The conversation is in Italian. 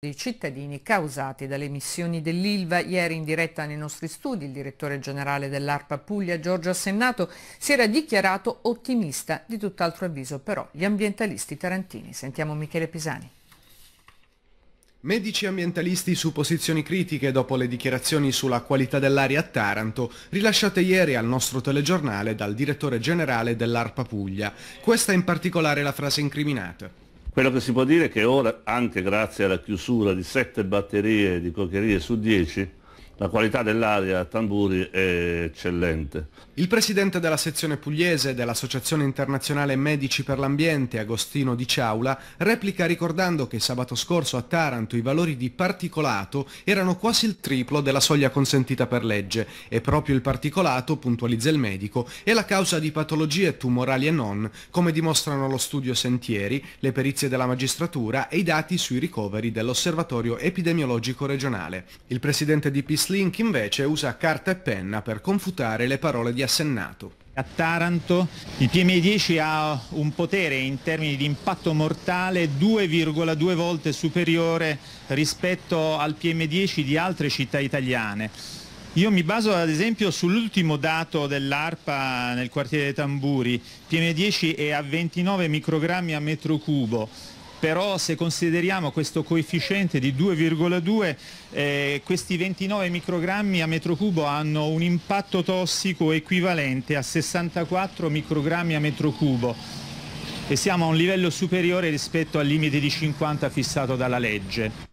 dei cittadini causati dalle emissioni dell'ILVA. Ieri in diretta nei nostri studi il direttore generale dell'ARPA Puglia, Giorgio Assennato, si era dichiarato ottimista, di tutt'altro avviso però gli ambientalisti tarantini. Sentiamo Michele Pisani. Medici ambientalisti su posizioni critiche dopo le dichiarazioni sulla qualità dell'aria a Taranto, rilasciate ieri al nostro telegiornale dal direttore generale dell'ARPA Puglia. Questa in particolare la frase incriminata. Quello che si può dire è che ora, anche grazie alla chiusura di sette batterie di coccherie su 10, la qualità dell'aria a Tamburi è eccellente. Il presidente della sezione pugliese dell'Associazione Internazionale Medici per l'Ambiente, Agostino Di Ciaula, replica ricordando che sabato scorso a Taranto i valori di particolato erano quasi il triplo della soglia consentita per legge e proprio il particolato, puntualizza il medico, è la causa di patologie tumorali e non, come dimostrano lo studio Sentieri, le perizie della magistratura e i dati sui ricoveri dell'Osservatorio Epidemiologico Regionale. Il presidente di Pislink invece usa carta e penna per confutare le parole di Assennato. A Taranto il PM10 ha un potere in termini di impatto mortale 2,2 volte superiore rispetto al PM10 di altre città italiane. Io mi baso ad esempio sull'ultimo dato dell'ARPA nel quartiere Tamburi, PM10 è a 29 microgrammi a metro cubo, però se consideriamo questo coefficiente di 2,2 eh, questi 29 microgrammi a metro cubo hanno un impatto tossico equivalente a 64 microgrammi a metro cubo e siamo a un livello superiore rispetto al limite di 50 fissato dalla legge.